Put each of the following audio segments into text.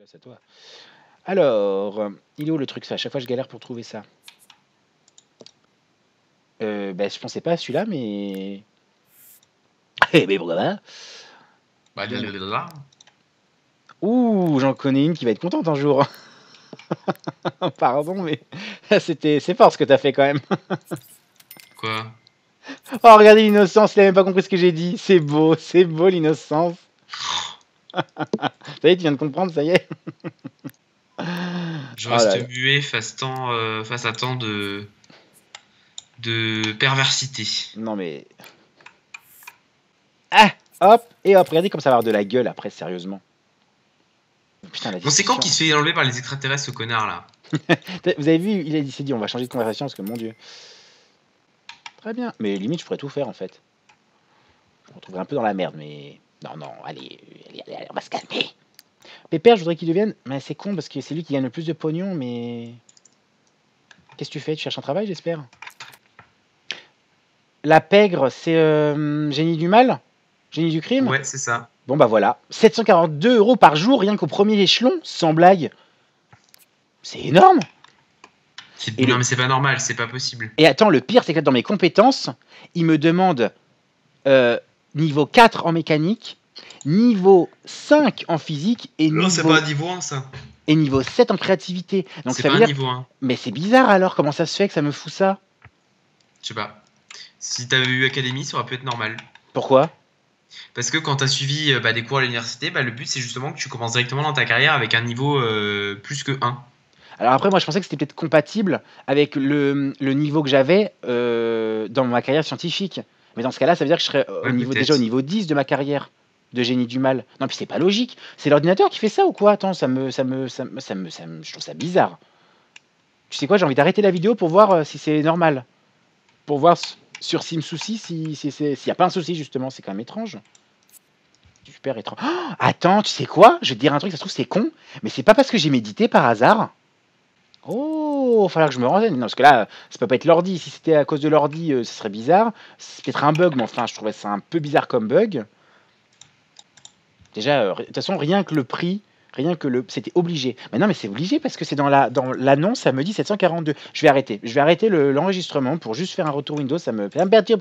À toi. Alors, euh, il est où le truc ça? À chaque fois je galère pour trouver ça. Heu, bah, je pensais pas à celui-là, mais eh beh, voilà. Bah, Bien. blablabla. Ouh, j'en connais une qui va être contente un jour. Pardon, mais c'était c'est fort ce que tu as fait quand même. Quoi? Oh, regardez l'innocence, il a même pas compris ce que j'ai dit. C'est beau, c'est beau l'innocence. Ça y est, tu viens de comprendre, ça y est. Je Oh reste muet face, tant, euh, face à tant de, de perversité. Non mais... Ah Hop Et hop, regardez comme ça va avoir de la gueule après, sérieusement. Putain, la Bon, c'est quand qu'il se fait enlever par les extraterrestres, ce connard là? Vous avez vu, il s'est dit, on va changer de conversation parce que mon dieu. Très bien. Mais limite, je pourrais tout faire en fait. Je me retrouverai un peu dans la merde, mais. Non, non, allez, allez, allez, allez, on va se calmer. Pépère, je voudrais qu'il devienne. Mais c'est con parce que c'est lui qui gagne le plus de pognon, mais. Qu'est-ce que tu fais? Tu cherches un travail, j'espère? La pègre, c'est euh, génie du mal? Génie du crime? Ouais, c'est ça. Bon bah voilà, 742 euros par jour rien qu'au premier échelon, sans blague. C'est énorme. Et non, le- mais c'est pas normal, c'est pas possible. Et attends, le pire, c'est que dans mes compétences, il me demande euh, niveau 4 en mécanique, niveau 5 en physique et Non, c'est niveau, pas un niveau 1, ça. et niveau 7 en créativité. Donc C'est ça pas veut un dire... niveau 1. Mais c'est bizarre alors, comment ça se fait que ça me fout ça? Je sais pas. Si t'avais eu Académie, ça aurait pu être normal. Pourquoi? Parce que quand t'as suivi euh, bah, des cours à l'université, bah, le but c'est justement que tu commences directement dans ta carrière avec un niveau euh, plus que 1. Alors après, moi je pensais que c'était peut-être compatible avec le, le niveau que j'avais euh, dans ma carrière scientifique. Mais dans ce cas-là, ça veut dire que je serais euh, au niveau, déjà au niveau 10 de ma carrière de génie du mal. Non, puis c'est pas logique. C'est l'ordinateur qui fait ça ou quoi? Attends, ça me, ça me, ça me, ça me, ça me- je trouve ça bizarre. Tu sais quoi J'ai envie d'arrêter la vidéo pour voir euh, si c'est normal. Pour voir sur Sim Souci si si s'il n'y a pas un souci justement. C'est quand même étrange. Super étrange. Oh, attends, tu sais quoi? Je vais te dire un truc, ça se trouve c'est con, mais c'est pas parce que j'ai médité par hasard. Oh, il falloir que je me renseigne. Non, parce que là, ça peut pas être l'ordi. Si c'était à cause de l'ordi, euh, ce serait bizarre. C'est peut-être un bug, mais enfin, je trouvais ça un peu bizarre comme bug. Déjà, euh, de toute façon, rien que le prix, rien que le. C'était obligé. Mais non, mais c'est obligé parce que c'est dans la dans l'annonce, ça me dit 742. Je vais arrêter. Je vais arrêter le- l'enregistrement pour juste faire un retour Windows. Ça me, ça me perturbe.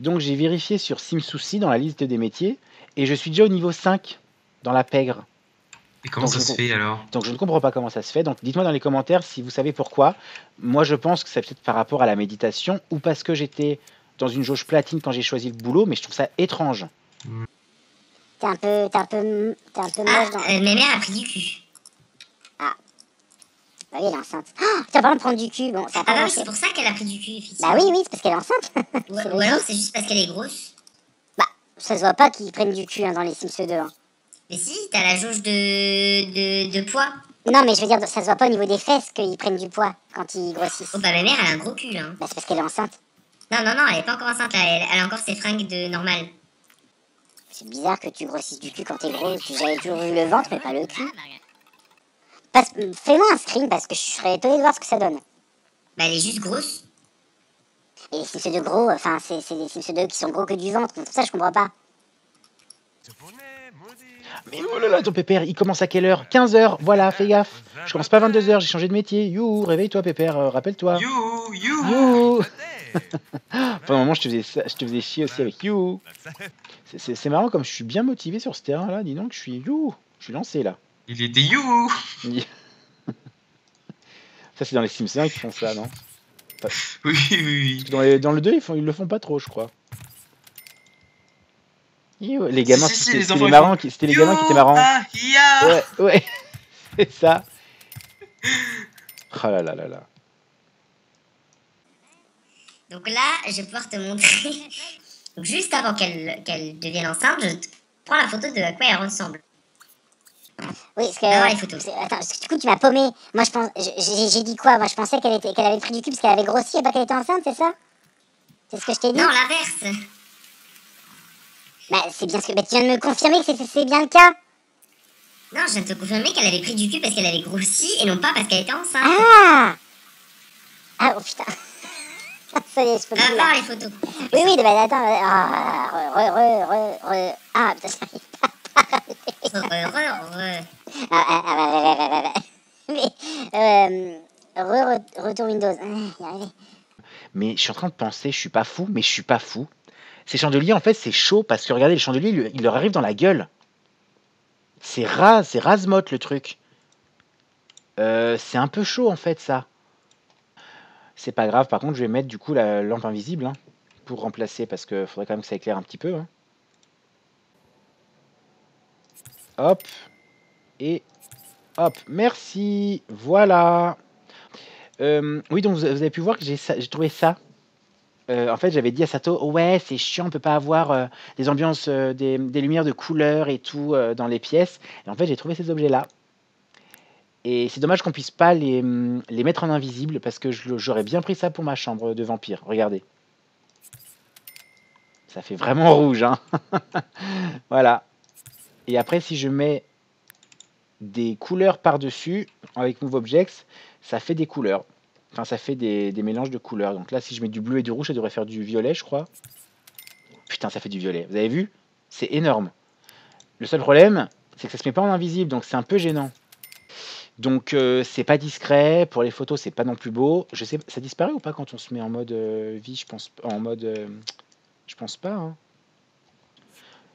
Donc, j'ai vérifié sur SimSouci dans la liste des métiers et je suis déjà au niveau 5 dans la pègre. Et comment Donc, ça je se fait alors? Donc je ne comprends pas comment ça se fait. Donc dites-moi dans les commentaires si vous savez pourquoi. Moi je pense que c'est peut-être par rapport à la méditation ou parce que j'étais dans une jauge platine quand j'ai choisi le boulot, mais je trouve ça étrange. T'es un peu, t'es un peu, t'es un peu Ah, moche dans. euh, mère a pris du cul. Bah oui, elle est enceinte. Oh, tiens, parlant de prendre du cul, bon, ça Ah pas bah oui, c'est pour ça qu'elle a pris du cul, effectivement. Bah oui, oui, c'est parce qu'elle est enceinte. Ou, alors c'est juste parce qu'elle est grosse. Ça se voit pas qu'ils prennent du cul hein, dans les Sims 2. hein. Mais si, t'as la jauge de, de, de poids. Non, mais je veux dire, ça se voit pas au niveau des fesses qu'ils prennent du poids quand ils grossissent. Oh bah ma mère, elle a un gros cul, là. hein. Bah c'est parce qu'elle est enceinte. Non, non, non, elle est pas encore enceinte, là. Elle, elle a encore ses fringues de normal. C'est bizarre que tu grossisses du cul quand t'es grosse. J'avais toujours vu le ventre, mais pas le cul. Fais-moi un screen parce que je serais étonné de voir ce que ça donne. Bah elle est juste grosse. Et les Sims 2 gros, enfin, c'est des Sims 2 qui sont gros que du ventre. Donc ça, je comprends pas. Mais oh là là, ton pépère, il commence à quelle heure? 15h, voilà, fais gaffe. Je commence pas à 22h, j'ai changé de métier. You, réveille-toi pépère, euh, rappelle-toi. You, you You Pendant un moment, je te faisais, ça- je te faisais chier aussi avec You. C'est- marrant comme je suis bien motivé sur ce terrain-là, dis donc, je suis You. Je suis lancé là. Il est des you Ça, c'est dans les Sims 1 qui font ça, non? Oui, oui, oui. Dans, les- dans le 2, ils, font, ils le font pas trop, je crois. Les gamins, Si, si, c'était les c'était enfants, les ils marrants qui- c'était les gamins qui étaient marrants. Ah, Ouais, ouais, c'est ça. Oh là là là là. Donc là, je vais pouvoir te montrer. Donc juste avant qu'elle qu'elle devienne enceinte, je te prends la photo de à quoi elle ressemble. Oui, parce que. Ah, les photos. c'est- Attends, parce que du coup, tu m'as paumé. Moi, je pense. J'ai j'ai dit quoi? Moi, je pensais qu'elle était- qu'elle avait pris du cul parce qu'elle avait grossi et pas qu'elle était enceinte, c'est ça? C'est ce que je t'ai dit? Non, l'inverse. Bah, c'est bien ce que. Bah, tu viens de me confirmer que c'est- c'est bien le cas. Non, je viens de te confirmer qu'elle avait pris du cul parce qu'elle avait grossi et non pas parce qu'elle était enceinte. Ah Ah, oh putain. ça y est, je peux plus. les photos. Oui, oui, bah, attends. euh, Ah, re, re, re, re, re. Ah, putain, j'arrive pas à parler. Heureux, heureux. Ah, ah, ah, bah, bah, bah, bah, bah. Mais, euh, re, re- retour Windows. Ah, y arrivé. Mais je suis en train de penser, je suis pas fou, mais je suis pas fou. Ces chandeliers, en fait, c'est chaud parce que regardez, les chandeliers, ils- leur arrivent dans la gueule. C'est ras, c'est rasemote le truc. Euh, c'est un peu chaud en fait, ça. C'est pas grave, par contre, je vais mettre du coup la lampe invisible hein, pour remplacer parce que faudrait quand même que ça éclaire un petit peu. hein. Hop. Et hop. Merci. Voilà. Euh, oui, donc vous, avez pu voir que j'ai trouvé ça. Euh, en fait, j'avais dit à Sato, ouais, c'est chiant, on peut pas avoir euh, des ambiances, euh, des, lumières de couleur et tout dans les pièces. Et en fait, j'ai trouvé ces objets-là. Et c'est dommage qu'on puisse pas les, hum, les mettre en invisible parce que j'aurais bien pris ça pour ma chambre de vampire. Regardez. Ça fait vraiment rouge, hein. voilà. Et après, si je mets des couleurs par-dessus avec Move Objects, ça fait des couleurs. Enfin, ça fait des, mélanges de couleurs. Donc là, si je mets du bleu et du rouge, ça devrait faire du violet, je crois. Putain, ça fait du violet. Vous avez vu? C'est énorme. Le seul problème, c'est que ça se met pas en invisible, donc c'est un peu gênant. Donc euh, c'est pas discret. Pour les photos, c'est pas non plus beau. Je sais, ça disparaît ou pas quand on se met en mode euh, vie? Je pense, en mode, euh, je pense pas. hein.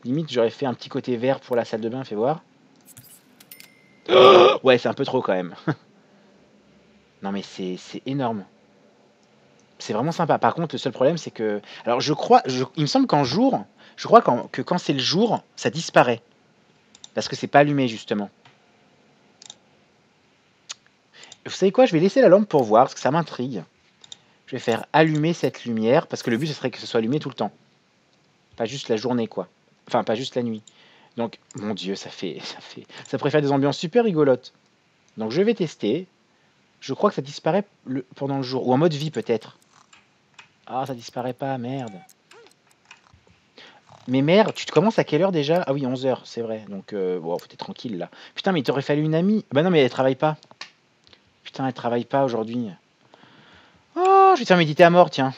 Limite, j'aurais fait un petit côté vert pour la salle de bain. Fais voir. ouais, c'est un peu trop quand même. Non mais c'est énorme. C'est vraiment sympa. Par contre, le seul problème, c'est que... Alors, je crois... Il me semble qu'en jour, je crois que quand c'est le jour, ça disparaît. Parce que c'est pas allumé, justement. Vous savez quoi? Je vais laisser la lampe pour voir, parce que ça m'intrigue. Je vais faire allumer cette lumière, parce que le but, ce serait que ce soit allumé tout le temps. Pas juste la journée, quoi. Enfin, pas juste la nuit. Donc, mon Dieu, ça fait... Ça, fait, ça pourrait faire des ambiances super rigolotes. Donc, je vais tester. Je crois que ça disparaît pendant le jour. Ou en mode vie peut-être. Ah, ça disparaît pas, merde. Mais merde, tu te commences à quelle heure déjà? Ah oui, 11h, c'est vrai. Donc, euh, bon, faut être tranquille là. Putain, mais il t'aurait fallu une amie. Bah non, mais elle travaille pas. Putain, elle travaille pas aujourd'hui. Oh, je vais te faire méditer à mort, tiens.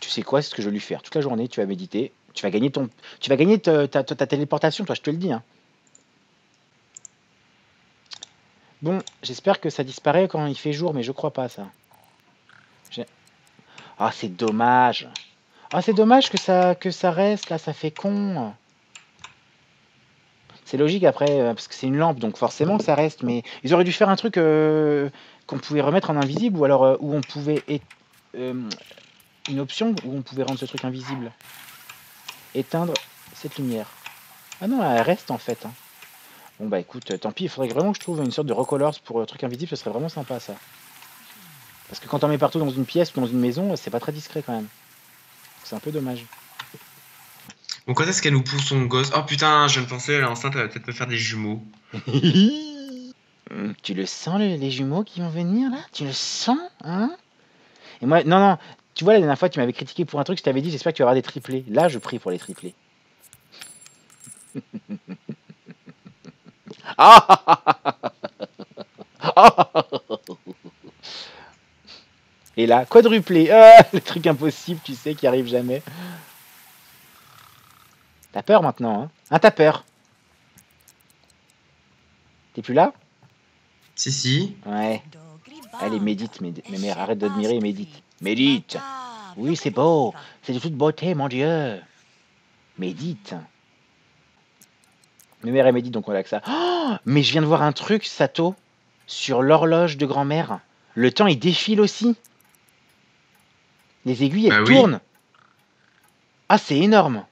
Tu sais quoi, c'est ce que je vais lui faire. Toute la journée, tu vas méditer. Tu vas gagner ton, tu vas gagner ta- ta téléportation, toi, je te le dis. hein. Bon, j'espère que ça disparaît quand il fait jour, mais je crois pas ça. Ah, c'est dommage. Ah, c'est dommage que ça, que ça reste là, ça fait con. C'est logique après, euh, parce que c'est une lampe, donc forcément ça reste. Mais ils auraient dû faire un truc euh, qu'on pouvait remettre en invisible, ou alors euh, où on pouvait une option où on pouvait rendre ce truc invisible. Éteindre cette lumière. Ah non, elle reste en fait. hein. Bon bah écoute, euh, tant pis, il faudrait vraiment que je trouve une sorte de recolors pour le truc invisible, ce serait vraiment sympa ça. Parce que quand on met partout dans une pièce ou dans une maison, c'est pas très discret quand même. C'est un peu dommage. Bon, quand est-ce qu'elle nous pousse son gosse? Oh putain, je viens de penser, elle est enceinte, elle va peut-être me faire des jumeaux. tu le sens le- les jumeaux qui vont venir là? Tu le sens hein? Et moi, non, non, tu vois la dernière fois tu m'avais critiqué pour un truc, je t'avais dit j'espère que tu vas avoir des triplés. Là je prie pour les triplés. Et là, quadruplé. Ah, le truc impossible, tu sais, qui arrive jamais. T'as peur maintenant, hein Hein, t'as peur T'es plus là? Si, si. Ouais. Allez, médite, médite. Mais mère, arrête d'admirer et médite. Médite Oui, c'est beau. C'est de toute beauté, mon Dieu. Médite. Mais mère, elle médite, donc on a que ça. Oh, mais je viens de voir un truc, Sato, sur l'horloge de grand-mère. Le temps, il défile aussi. Les aiguilles, elles Bah oui. tournent. Ah, c'est énorme.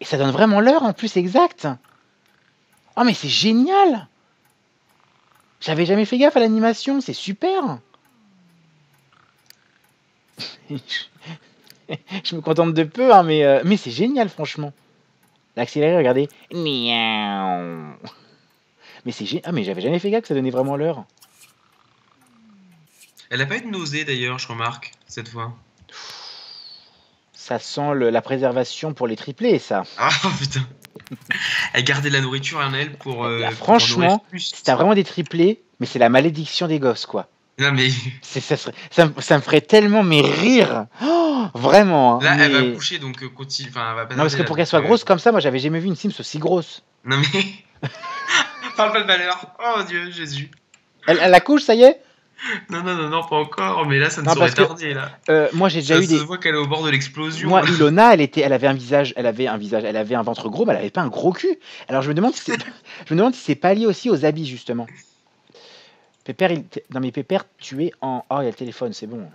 Et ça donne vraiment l'heure en plus exact. Oh, mais c'est génial. J'avais jamais fait gaffe à l'animation, c'est super. Je me contente de peu, hein, mais, euh, mais c'est génial, franchement. L'accéléré, regardez. Miaou. Mais c'est génial. Ah, mais j'avais jamais fait gaffe que ça donnait vraiment l'heure. Elle a pas eu de nausée d'ailleurs, je remarque, cette fois. Ça sent le- la préservation pour les triplés, ça. Ah putain. Elle gardait de la nourriture en elle pour. euh, Là, pour en franchement. Si t'as vraiment des triplés, mais c'est la malédiction des gosses, quoi. Non mais Ça, serait- ça, me- ça me ferait tellement mais rire. Oh, vraiment. hein, là, elle va coucher donc euh, continue. Enfin, elle va pas Non, parce tarder, que pour qu'elle soit grosse comme ça, moi j'avais jamais vu une Sims aussi grosse. Non mais. Parle pas de malheur. Oh mon dieu, Jésus. Elle, elle accouche, ça y est? Non, non, non, non, pas encore. Mais là, ça ne Non, saurait parce que- tarder là. Euh, Moi, j'ai déjà Ça eu se des. voit qu'elle est au bord de l'explosion. Moi. Ilona, elle était, elle avait un visage, elle avait un visage, elle avait un ventre gros, mais elle avait pas un gros cul. Alors je me demande si c'est, je me demande si c'est pas lié aussi aux habits justement. Pépère, il, non mais Pépère, tu es en, oh il y a le téléphone, c'est bon.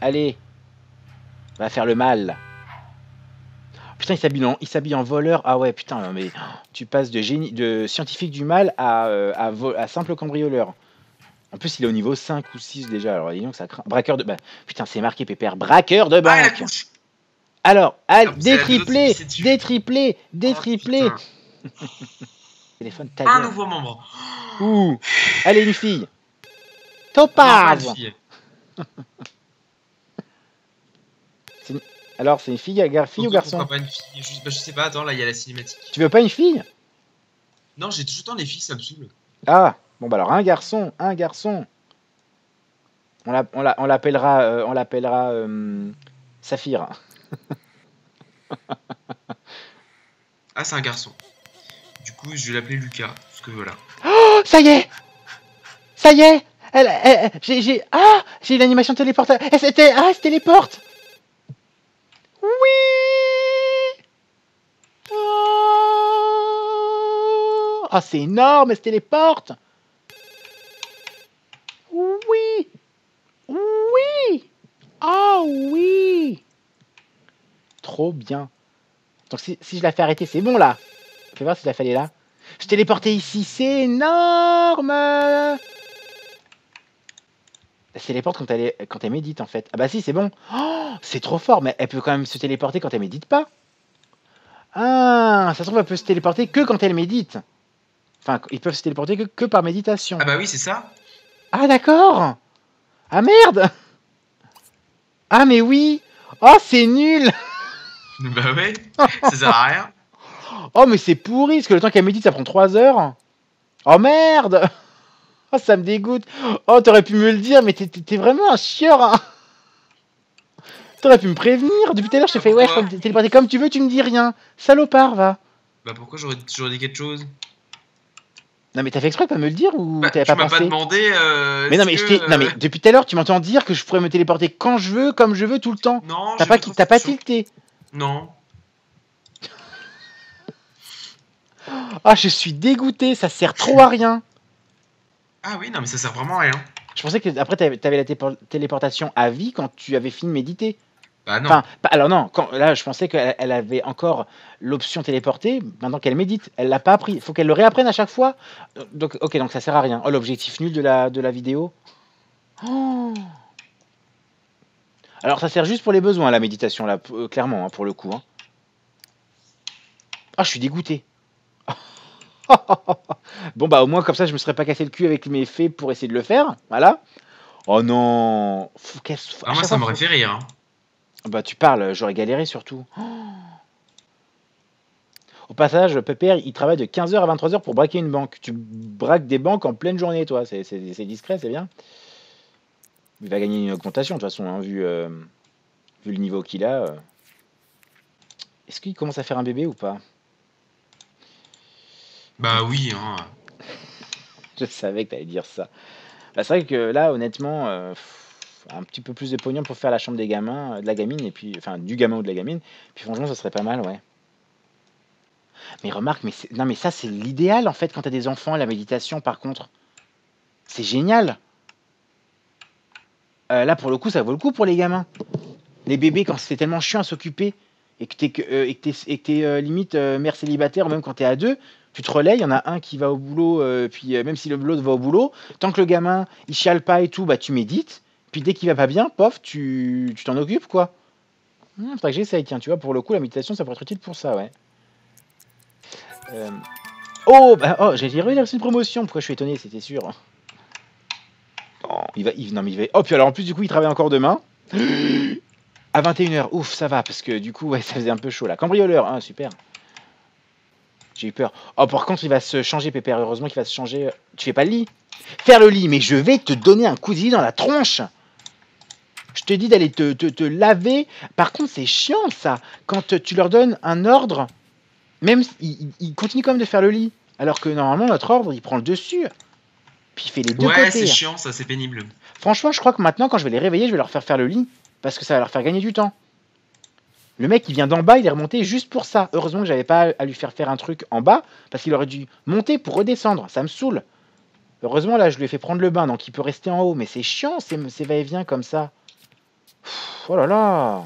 Allez, va faire le mal. Putain, il s'habille en, il s'habille en voleur. Ah ouais, putain, non, mais tu passes de génie, de scientifique du mal à, euh, à, vo- à simple cambrioleur. En plus, il est au niveau 5 ou 6 déjà. Alors, disons que ça craint. Braqueur de. bah, putain, c'est marqué, Pépère. Braqueur de Ah, banque. Alors, allez, Ah, c'est Téléphone, ta Un nouveau membre. Ouh. Allez, une fille. Une Topaz. Alors, c'est une fille, gar- fille ou garçon pas une fille je, bah, je sais pas, attends, là il y a la cinématique. Tu veux pas une fille? Non, j'ai tout le temps les filles, ça me saoule. Ah, bon bah alors un garçon, un garçon. On l'a- on l'a- on l'appellera, euh, on l'appellera euh, Saphir. Ah, c'est un garçon. Du coup, je vais l'appeler Lucas, parce que voilà. Oh, ça y est, ça y est. Elle, j'ai, ah, j'ai l'animation téléporte. Elle, c'était, ah, elle se téléporte. Oui. Oh, Ah, c'est énorme, elle se téléporte. Oui. Oui. Oh oui. Trop bien. Donc si, si je la fais arrêter, c'est bon là. Fais voir si la fais aller là. Je téléporté ici, c'est énorme Elle se téléporte quand elle, est, quand elle médite en fait. Ah bah si, c'est bon. Oh, c'est trop fort, mais elle peut quand même se téléporter quand elle médite pas. Ah, ça se trouve, elle peut se téléporter que quand elle médite. Enfin, ils peuvent se téléporter que, que par méditation. Ah bah oui, c'est ça. Ah d'accord Ah merde Ah mais oui Oh c'est nul Bah ouais, ça sert à rien. Oh mais c'est pourri, parce que le temps qu'elle médite ça prend 3 heures. Oh merde Oh ça me dégoûte Oh t'aurais pu me le dire, mais t'es- vraiment un chieur hein. T'aurais pu me prévenir Depuis tout à l'heure je te fais ouais je peux téléporter comme tu veux, tu me dis rien Salopard va Bah pourquoi j'aurais dit quelque chose? Non mais t'as fait exprès de pas me le dire ou Bah, t'avais pas m'as pas pensé? demandé. euh, Mais non mais, je non mais euh, depuis tout à l'heure tu m'entends dire que je pourrais me téléporter quand je veux, comme je veux, tout le temps Non, T'as pas, pas instruction. tilté Non. Ah, je suis dégoûté, ça sert trop à rien. Ah oui, non, mais ça sert vraiment à rien. Je pensais que après t'avais avais la téléportation à vie quand tu avais fini de méditer. Bah non. Enfin, pas- alors non, quand, là je pensais qu'elle elle avait encore l'option téléporter maintenant qu'elle médite. Elle l'a pas appris. Faut qu'elle le réapprenne à chaque fois. Donc ok, donc ça sert à rien. Oh l'objectif nul de la de la vidéo. Oh. Alors ça sert juste pour les besoins la méditation là, euh, clairement hein, pour le coup. hein. Ah je suis dégoûté. bon bah au moins comme ça je me serais pas cassé le cul avec mes faits pour essayer de le faire. Voilà. Oh non. Faut qu'elle- faut- à Ah, moi, chaque ça fois, m'aurait faut- fait rire. hein. bah tu parles, j'aurais galéré surtout. Oh. Au passage, Pépère, il travaille de 15h à 23h pour braquer une banque. Tu braques des banques en pleine journée, toi. C'est c'est- c'est discret, c'est bien. Il va gagner une augmentation, de toute façon, hein, vu, euh, vu le niveau qu'il a. euh. Est-ce qu'il commence à faire un bébé ou pas? Bah oui, hein. Je savais que tu allais dire ça. Bah, c'est vrai que là, honnêtement, euh, un petit peu plus de pognon pour faire la chambre des gamins, euh, de la gamine, et puis, enfin, du gamin ou de la gamine. Puis franchement, ça serait pas mal, ouais. Mais remarque, mais non, mais ça, c'est l'idéal en fait quand t'as des enfants, la méditation, par contre. C'est génial. Euh, là, pour le coup, ça vaut le coup pour les gamins. Les bébés, quand c'est tellement chiant à s'occuper et que t'es limite mère célibataire, ou même quand t'es à deux, tu te relais, il y en a un qui va au boulot, euh, puis euh, même si le boulot va au boulot, tant que le gamin il chiale pas et tout, bah tu médites, puis dès qu'il va pas bien, pof, tu t'en occupes quoi. Hum, faudrait que j'essaye, tiens, tu vois, pour le coup, la méditation ça pourrait être utile pour ça, ouais. Euh, Oh, bah, oh, j'ai j'ai reçu une promotion, pourquoi je suis étonné, c'était sûr. Oh, il va, il, non mais il va, oh, puis alors en plus du coup il travaille encore demain. À 21h, ouf, ça va, parce que du coup, ouais, ça faisait un peu chaud là. Cambrioleur, hein, super. J'ai eu peur. Oh, par contre, il va se changer, Pépère. Heureusement qu'il va se changer. Tu fais pas le lit Faire le lit, mais je vais te donner un coup de lit dans la tronche. Je te dis d'aller te, te, te laver. Par contre, c'est chiant ça. Quand tu leur donnes un ordre même, il, il- il continue quand même de faire le lit. Alors que normalement, notre ordre, il prend le dessus. Puis il fait les deux Ouais, côtés. c'est chiant, ça, c'est pénible. Franchement, je crois que maintenant, quand je vais les réveiller, je vais leur faire faire le lit. Parce que ça va leur faire gagner du temps. Le mec, il vient d'en bas, il est remonté juste pour ça. Heureusement que j'avais pas à lui faire faire un truc en bas, parce qu'il aurait dû monter pour redescendre. Ça me saoule. Heureusement, là, je lui ai fait prendre le bain, donc il peut rester en haut. Mais c'est chiant, ces, ces va-et-vient comme ça. Pff, Oh là là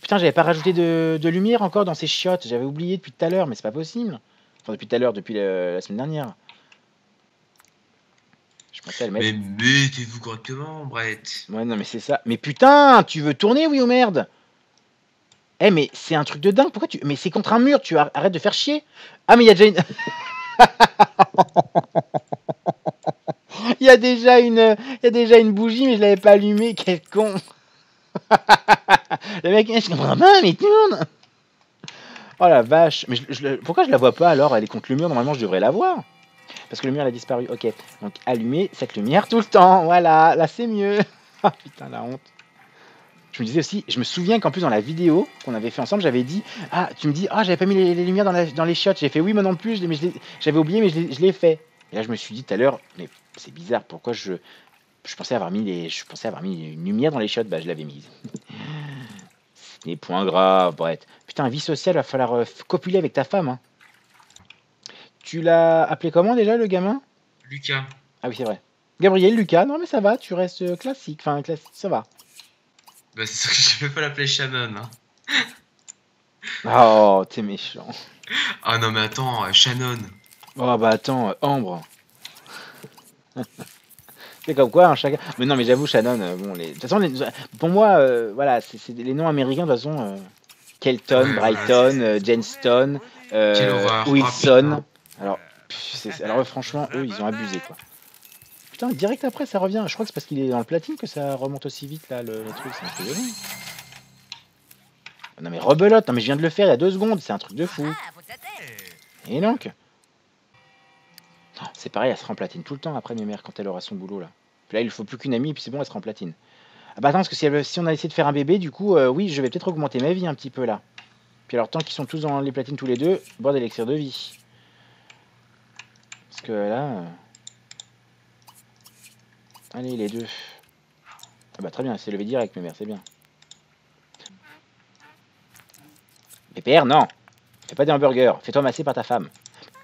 Putain, j'avais pas rajouté de, de lumière encore dans ces chiottes. J'avais oublié depuis tout à l'heure, mais c'est pas possible. Enfin, depuis tout à l'heure, depuis le- la semaine dernière. Je pensais à le mettre. Mais mettez-vous correctement, Brett. Ouais, non, mais c'est ça. Mais putain, tu veux tourner, oui ou merde? Eh, mais c'est un truc de dingue. Pourquoi tu. Mais c'est contre un mur, tu ar- arrêtes de faire chier. Ah, mais il y a déjà une. Il y a déjà une. Y a déjà une bougie, mais je l'avais pas allumée. Quel con Le mec, je comprends pas, mais tourne Oh la vache. Mais je- je pourquoi je la vois pas alors? Elle est contre le mur, normalement je devrais la voir. Parce que le mur elle a disparu. Ok. Donc allumer cette lumière tout le temps. Voilà, là c'est mieux. Ah putain la honte. Je me disais aussi, je me souviens qu'en plus dans la vidéo qu'on avait fait ensemble, j'avais dit Ah, tu me dis, ah, j'avais pas mis les, les lumières dans, la- dans les shots. J'ai fait oui, moi non plus, j'avais oublié, mais je l'ai- fait. Et là, je me suis dit tout à l'heure, mais c'est bizarre, pourquoi je. Je pensais avoir mis les, je pensais avoir mis une lumière dans les shots, bah je l'avais mise. Ce n'est point grave, Brett. Putain, vie sociale, va falloir euh, copuler avec ta femme. hein. Tu l'as appelé comment déjà le gamin? Lucas. Ah oui, c'est vrai. Gabriel, Lucas, non mais ça va, tu restes euh, classique, enfin classique, ça va. Bah, c'est sûr que je peux pas l'appeler Shannon. Hein. Oh, t'es méchant. Ah non, mais attends, euh, Shannon. Oh bah attends, euh, Ambre. c'est comme quoi, hein, chacun. Mais non, mais j'avoue, Shannon, euh, bon, les... de toute façon, les- pour moi, euh, voilà, c'est c'est les noms américains de toute façon. euh, Kelton, Ouais, Brighton, euh, Jenston, euh, Quelle horreur. Wilson. Oh, alors, pff, c'est- alors, euh, franchement, eux, ils ont abusé quoi. Putain, direct après, ça revient. Je crois que c'est parce qu'il est dans le platine que ça remonte aussi vite là, le, le truc. C'est un peu violent. Non mais rebelote, non mais je viens de le faire il y a deux secondes, c'est un truc de fou. Et donc Oh, C'est pareil, elle sera en platine tout le temps après mes mères quand elle aura son boulot là. Puis là il faut plus qu'une amie et puis c'est bon, elle sera en platine. Ah bah attends, parce que si, elle- si on a essayé de faire un bébé, du coup, euh, oui, je vais peut-être augmenter ma vie un petit peu là. Puis alors tant qu'ils sont tous dans les platines tous les deux, boire d'élixir de vie. Parce que là... Allez les deux. Ah bah très bien, c'est levé direct mes mères, c'est bien. PPR, non Fais pas des hamburgers, fais-toi masser par ta femme.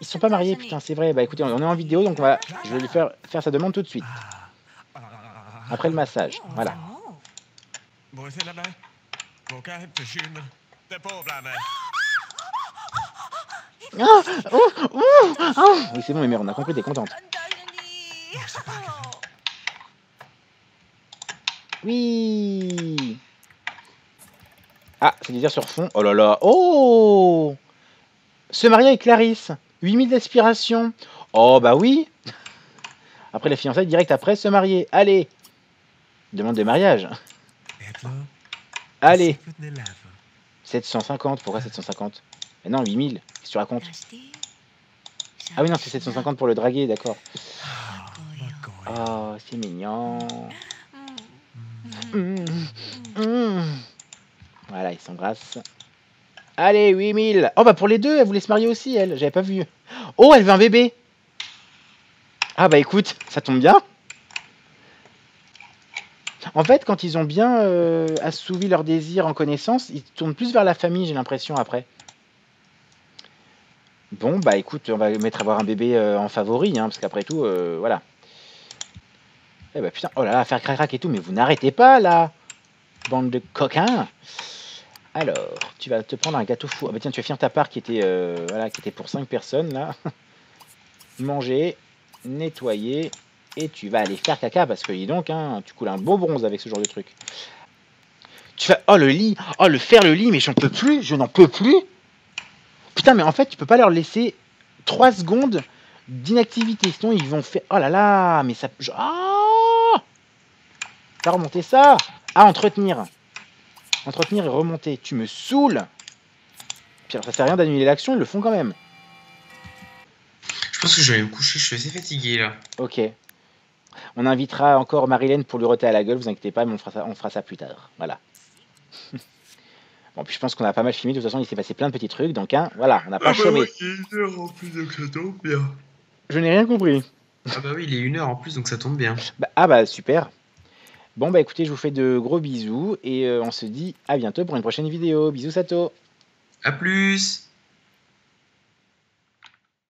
Ils sont pas mariés, putain, c'est vrai. Bah écoutez, on est en vidéo, donc on va... je vais lui faire, faire sa demande tout de suite. Après le massage, voilà. Ah oh, oh, oh. Oui, c'est bon, mes mères, on a compris, t'es contente. Oui Ah, c'est dire sur fond. Oh là là Oh Se marier avec Clarisse. 8000 d'aspiration. Oh bah oui Après la fiançailles, direct après, se marier. Allez Demande de mariage. Allez secret ni lava. 750, pourquoi 750 Mais non, 8000, qu'est-ce que tu racontes? Ah oui, non, c'est 750 pour le draguer, d'accord. Goj. Oh, c'est mignon. Mm, mm. Voilà, ils s'embrassent. Allez, 8000. Oh, bah pour les deux, elle voulait se marier aussi, elle. J'avais pas vu. Oh, elle veut un bébé. Ah, bah écoute, ça tombe bien. En fait, quand ils ont bien euh, assouvi leur désir en connaissance, ils tournent plus vers la famille, j'ai l'impression, après. Bon, bah écoute, on va mettre avoir un bébé euh, en favori, hein, parce qu'après tout, euh, voilà. Eh bah putain, oh là là, faire crac crac et tout, mais vous n'arrêtez pas là Bande de coquins Alors, tu vas te prendre un gâteau fou. Ah bah tiens, tu vas finir ta part qui était, euh, voilà, qui était pour 5 personnes là. Manger, nettoyer, et tu vas aller faire caca parce que dis donc, hein, tu coules un beau bronze avec ce genre de truc. Tu fais, oh le lit, oh le faire le lit, mais j'en peux plus, je n'en peux plus. Putain, mais en fait, tu peux pas leur laisser 3 secondes d'inactivité, sinon ils vont faire. Oh là là, mais ça. Ah pas remonter ça Ah, entretenir Entretenir et remonter. Tu me saoules Puis alors, ça sert à rien d'annuler l'action, ils le font quand même. Je pense que je vais me coucher, je suis assez fatigué là. Ok. On invitera encore Marilyn pour lui roter à la gueule, vous inquiétez pas, mais on fera ça, plus tard. Voilà. bon, puis je pense qu'on a pas mal filmé, de toute façon, il s'est passé plein de petits trucs, donc hein, voilà, on n'a pas ah bah chômé. Une heure en plus, donc bien. Je n'ai rien compris. Ah bah oui, il est une heure en plus, donc ça tombe bien. Bah, ah bah super. Bon, bah écoutez, je vous fais de gros bisous et euh, on se dit à bientôt pour une prochaine vidéo. Bisous, Sato. À plus.